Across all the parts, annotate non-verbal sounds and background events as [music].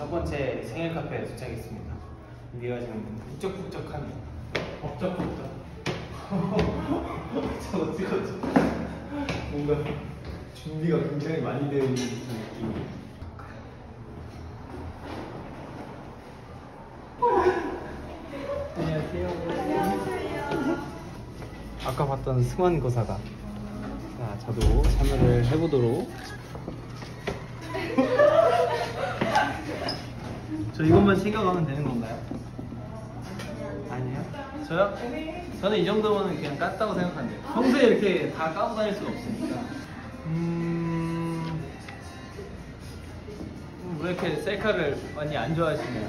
첫 번째 생일 카페에 도착했습니다. 미가 지금 북적북적하네. 북적북적. [laughs] 저거 찍었죠? 뭔가 준비가 굉장히 많이 되어 있는 느낌이. 안녕하세요. 안녕하세요. 아까 봤던 승환고사가 자, 저도 참여를 해보도록 저 이것만 챙겨가면 되는 건가요? 아니요. 저요? 저는 이 정도면 그냥 깠다고 생각하는데 평소에 이렇게 다 까고 다닐 수가 없으니까. 음. 음, 왜 이렇게 셀카를 많이 안 좋아하시나요?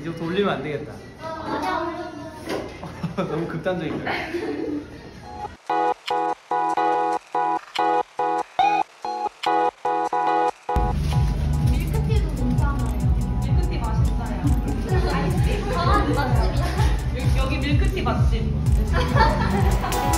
이제부터 올리면 안 되겠다. [laughs] 너무 극단적인가요? Ha ha ha ha!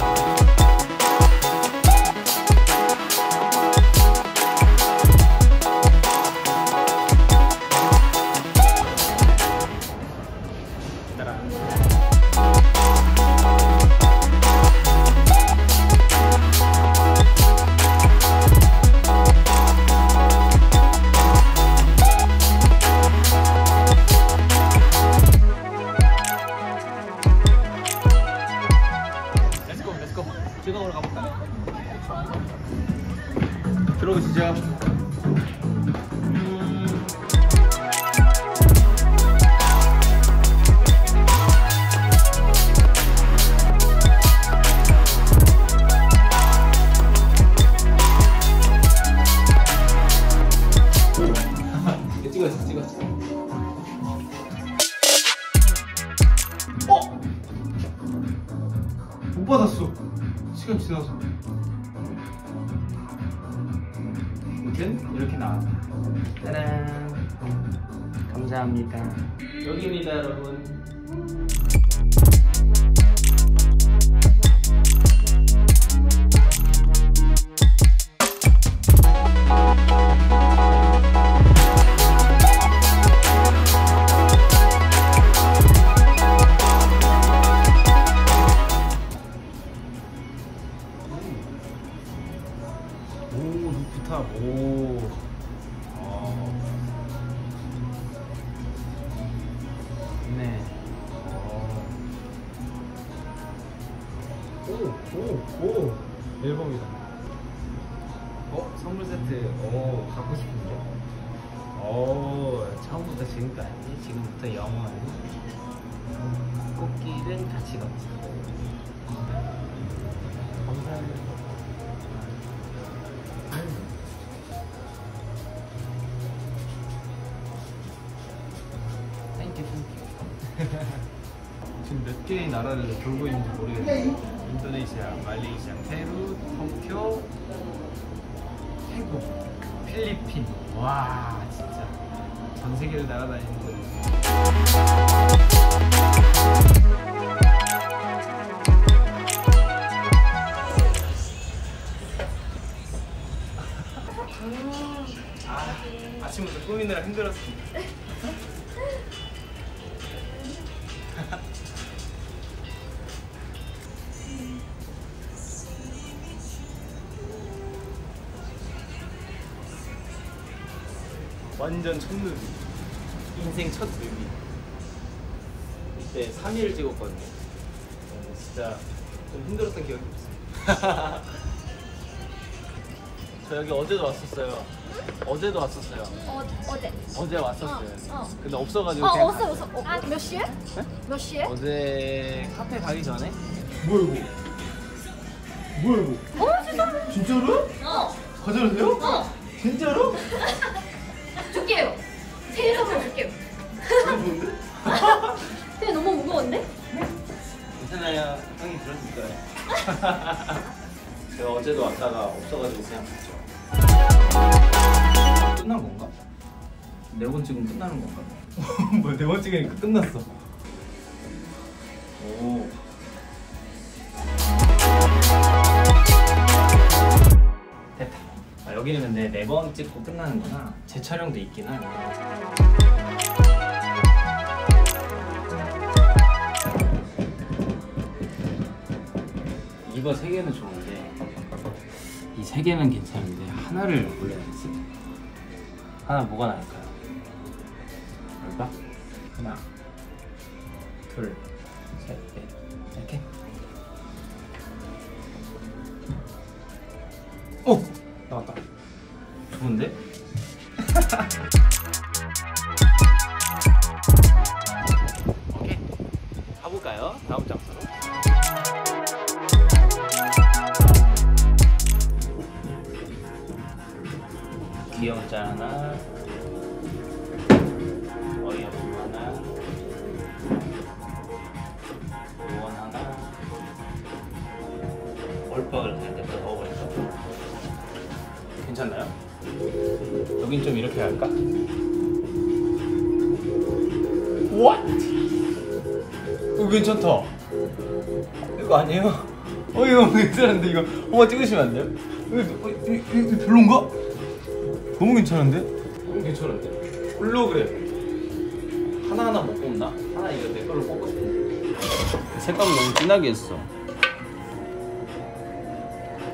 이렇게 나왔다. 짜란 감사합니다. 여기입니다 여러분 오, 갖고 싶은데. 오, 처음부터 지금까지, 지금부터 영원. 꽃길은 같이 걷자. 감사합니다. Thank you thank you [laughs] 지금 몇 개의 나라를 돌고 있는지 모르겠어요 인도네시아, 말레이시아, 페루, 도쿄, 태국, 필리핀. 와 진짜. 전 세계를 날아다니는 거예요 아, 아침부터 꾸미느라 힘들었습니다 완전 첫 뮤비 인생 첫 뮤비 이때 3일을 찍었거든요 어, 진짜 좀 힘들었던 기억이 있어요 [laughs] 저 여기 어제도 왔었어요 어제도 왔었어요 어, 어제. 어제 왔었어요 어, 어. 근데 없어가지고 어, 그냥 없어, 없어. 어, 아, 몇 시에? 네? 몇 시에? 어제 카페 가기 전에 뭐야 이거 뭐야 이거 어, 진짜? 진짜로? 어. 가져도 돼요? 어. 진짜로? [laughs] 줄게요. 생일 선물 줄게요. 좋은데? [laughs] 근데 너무 무거운데? 괜찮아요 형이 들어줄 거예요 [laughs] 제가 어제도 왔다가 없어가지고 그냥 갔죠 끝난 건가? 네 번 찍으면 끝나는 건가? [laughs] 뭐야 네번 찍으니까 끝났어 여기는 근데 네 번 찍고 끝나는구나 재촬영도 있긴 하네 이거 세 개는 좋은데 이 세 개는 괜찮은데 하나를 골라야겠어 하나 뭐가 나을까요? 얼마? 하나 둘셋넷 이렇게 오! 나왔다 좋은데? [laughs] 오케이 가볼까요? 다음 장소로. 귀여운 짤 하나 괜찮나요? 여긴 좀 이렇게 할까? What? 이거 괜찮다 이거 아니에요? 어 이거 괜찮은데 이거 한번 찍으시면 안 돼요? 이거, 어, 이, 이, 이 별론가? 너무 괜찮은데? 너무 괜찮은데? 홀로그램 하나하나 못 뽑나? 하나 이거 내 걸로 뽑고 싶은데 색감 너무 진하게 했어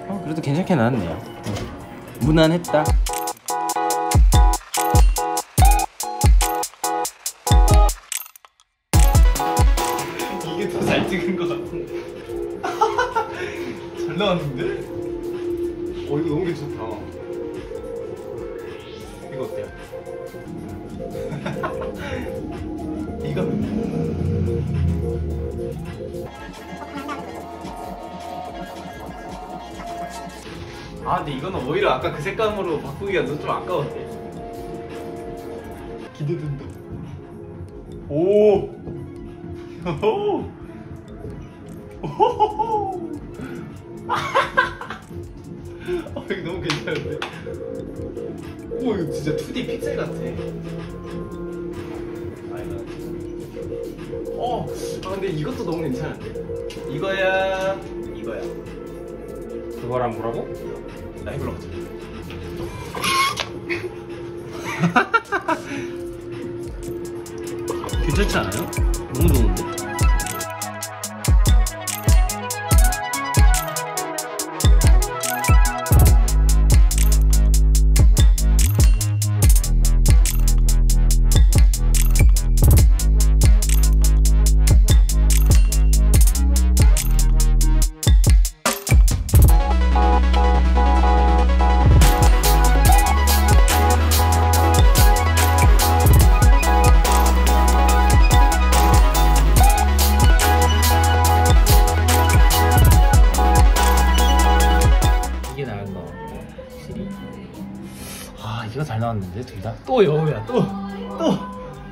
어, 그래도 괜찮게 나왔네요 응. 무난했다 이게 더 잘 찍은 것 같은데 [laughs] 잘 나왔는데? 어 이거 너무 괜찮다 이거 어때요? [laughs] 이거 아 근데 이거는 오히려 아까 그 색감으로 바꾸기가 좀 아까운데 기대된다. 오! 호호 오호호호 어 이거 너무 괜찮은데? 오 이거 진짜 2D 픽셀 같아. 아 이거 어, 아 근데 이것도 너무 괜찮은데? 이거야. 이거야. 그거랑 뭐라고? 나 가자 [laughs] 괜찮지 않아요? 너무 좋은데? 확실히 아 이거 잘 나왔는데 둘 다? 또 여우야 또! 또!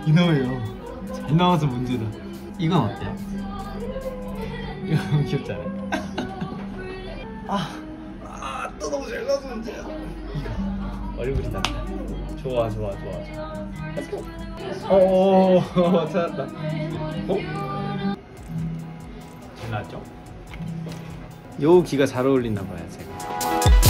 이놈의 여우 잘 나와서 문제다 이건 어때요? 이거 너무 귀엽지 않아요? 아, 아, 또 너무 잘 나와서 문제야 이거 얼굴이 다 좋아 좋아 좋아 좋아 Let's go 어, 어 찾았다 어? 잘 나왔죠? 요 귀가 잘 어울리나 봐요 제가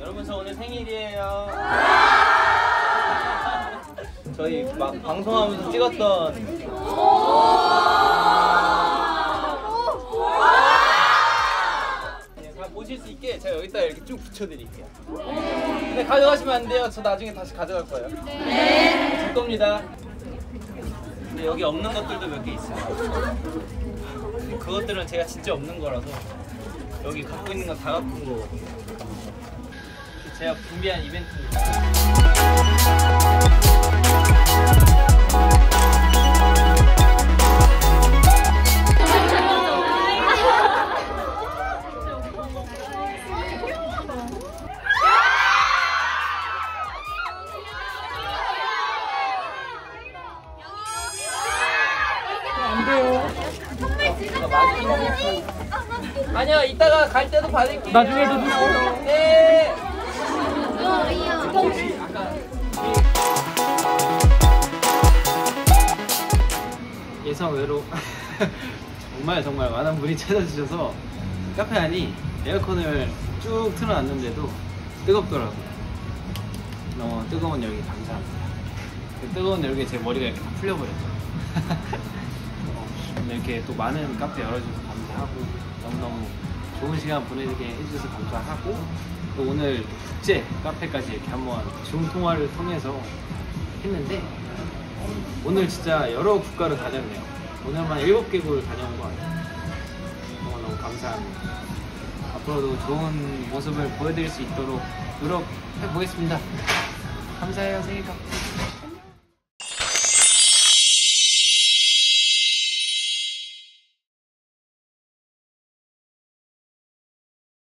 여러분 저 오늘 생일이에요. 저희 막 방송하면서 찍었던 제가 여기다 이렇게 쭉 붙여드릴게요. 근데 가져가시면 안 돼요. 저 나중에 다시 가져갈 거예요. 네. 제 겁니다. 근데 여기 없는 것들도 몇 개 있어요. 그것들은 제가 진짜 없는 거라서 여기 갖고 있는 건 다 갖고 온 거거든요. 제가 준비한 이벤트입니다. 아니요, 이따가 갈 때도 받을게요. 나중에도 주세요. 네. 예상 외로 [laughs] 정말 정말 많은 분이 찾아주셔서 카페 안이 에어컨을 쭉 틀어놨는데도 뜨겁더라고요. 너무 뜨거운 열기 감사합니다. 그 뜨거운 열기에 제 머리가 이렇게 다 풀려버렸죠. [laughs] 이렇게 또 많은 카페 열어주셔서 감사하고 너무너무 좋은 시간 보내게 해주셔서 감사하고 또 오늘 국제 카페까지 이렇게 한번 줌 통화를 통해서 했는데 오늘 진짜 여러 국가를 다녔네요. 오늘만 일곱 개국을 다녀온 것 같아요. 너무너무 감사합니다. 앞으로도 좋은 모습을 보여드릴 수 있도록 노력해 보겠습니다. 감사해요, 생일 카.